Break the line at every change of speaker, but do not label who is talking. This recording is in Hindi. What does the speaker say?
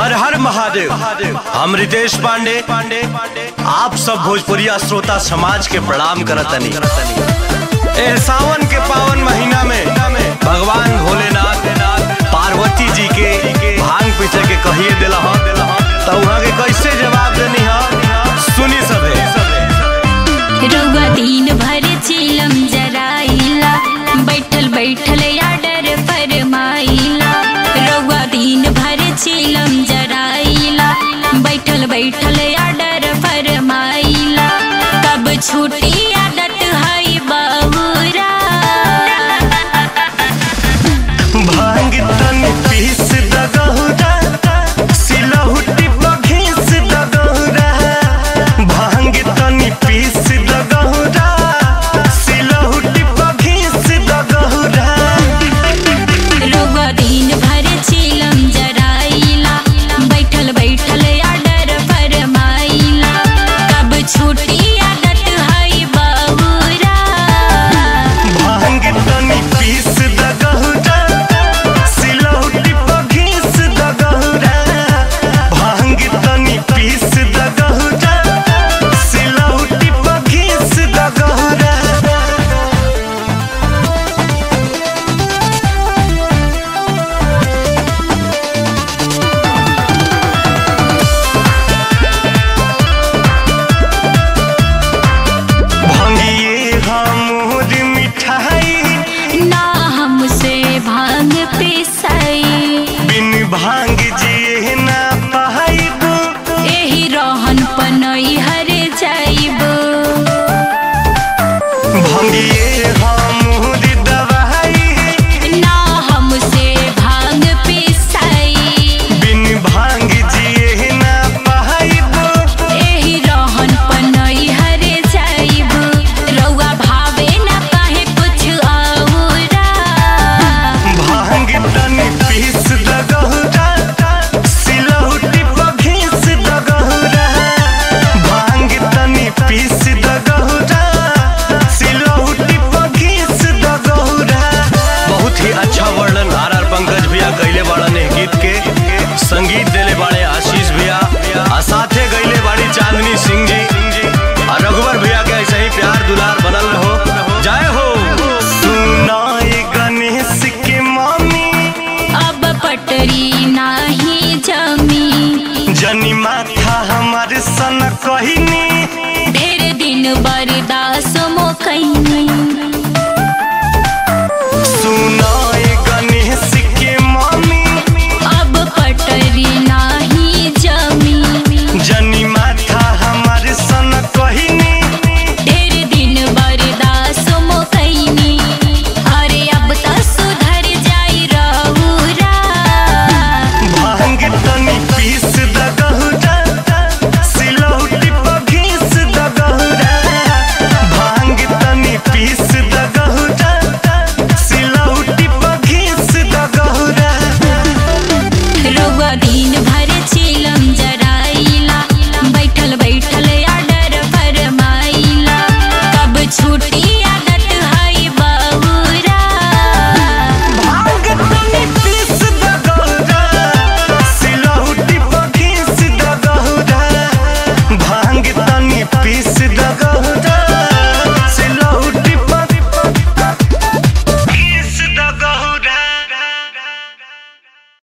हर हर महादेव, हम रितेश पांडे पांडे आप सब भोजपुरिया श्रोता समाज के प्रणाम करतनी सावन के पावन महीना में भगवान भोलेनाथ, पार्वती जी के भाँग पीछे के कहिए दिल लाग जिए ना पाइब।
हरे जाइब।
भमिए कहनी।
ढेर दिन बर्दाश्त मो कहीं